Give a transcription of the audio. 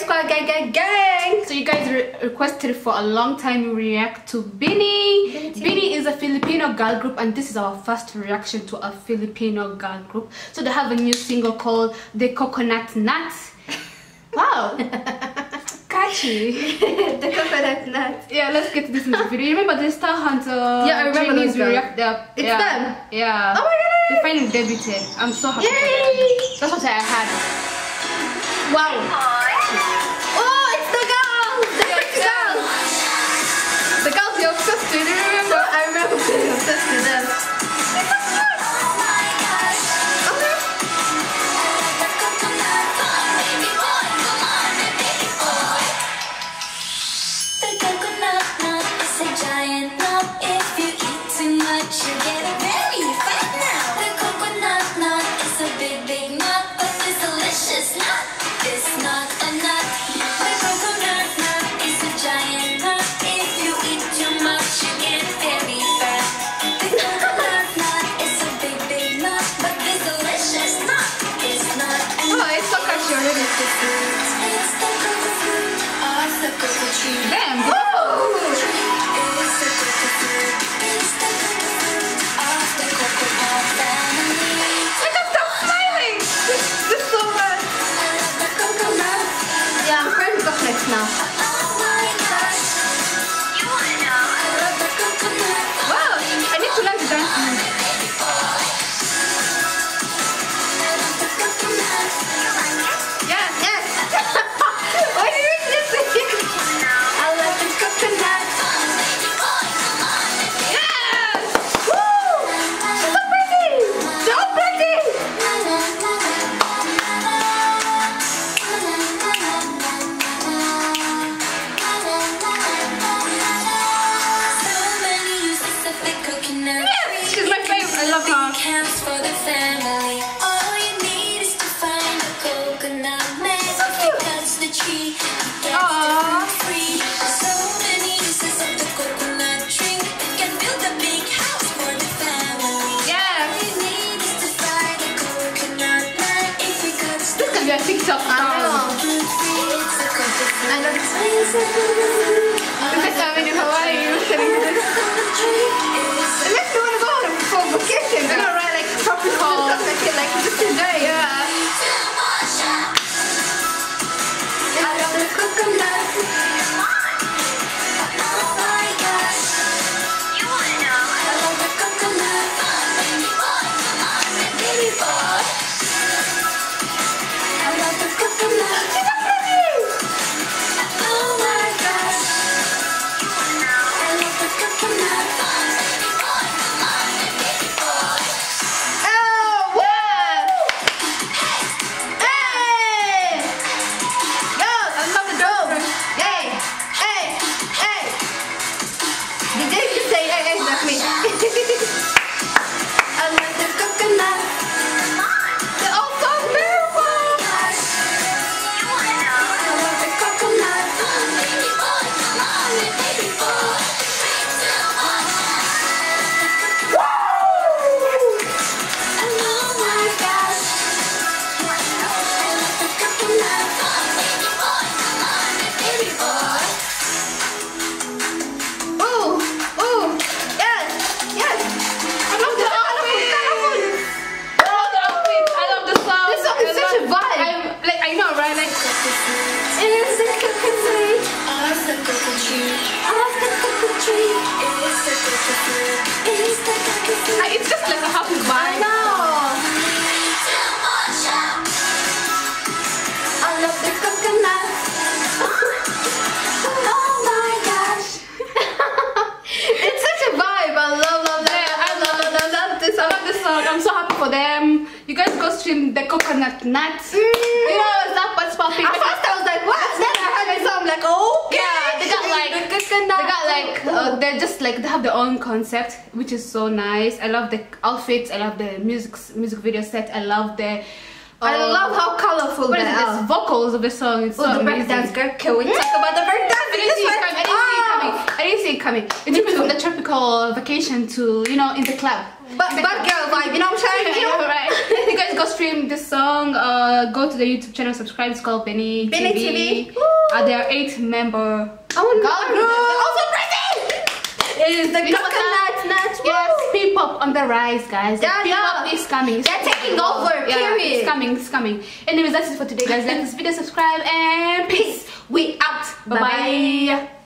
Squad gang gang gang. So you guys re- requested for a long time we react to Bini. Bini is a Filipino girl group and this is our first reaction to a Filipino girl group. So they have a new single called The Coconut Nut. Wow. Catchy. the coconut nut. Yeah, let's get this the video. You remember the Star Hunter? Yeah, I remember those react. It's yeah. them? Yeah. Oh my god. They finally debuted. I'm so happy. Yay! That's what I had. Wow. Oh, it's the girls. The girls. The girls you're obsessed with, do you remember? I remember being obsessed with them. Family. I can't smiling. This is so coconut. Yeah, I'm friends with coconuts now. I love her. Camps for the family. All you need is to find a coconut man. If you touch the tree, Aww. free. So many uses of the coconut tree. You can build a big house for the family. Yes. All you need is to find a coconut man. If you touch the This can be a TikTok I song. know. fruit free, it's a. I know this. It's a coconut. I for them. You guys go stream the coconut nuts. You know that what's popping. At first I was like, what? Then I heard the song, like, okay. Yeah, they got like the coconut. they got like uh, they're just like they have their own concept, which is so nice. I love the outfits. I love the music music video set. I love the. I uh, love how colorful they it? are. The vocals of the song. It's Oh, so the breakdance girl. Can we talk about the breakdance? I didn't see it coming. I didn't see it coming. I didn't see it took me from the tropical vacation to you know in the club. But, but girl vibe, you know what I'm saying? You know? right. You guys go stream this song, uh, go to the YouTube channel, subscribe. It's called Benny, Benny TV. TV. Uh, there are eight member. Oh, God group. Also present. It is The you know what's up? coconut nuts. Yes. P-pop on the rise, guys. Yeah, P-pop yeah. is coming. They're taking over, Yeah, period. it's coming. It's coming. Anyways, that's it for today, guys. Like this video, subscribe, and peace. We out. Bye-bye. bye.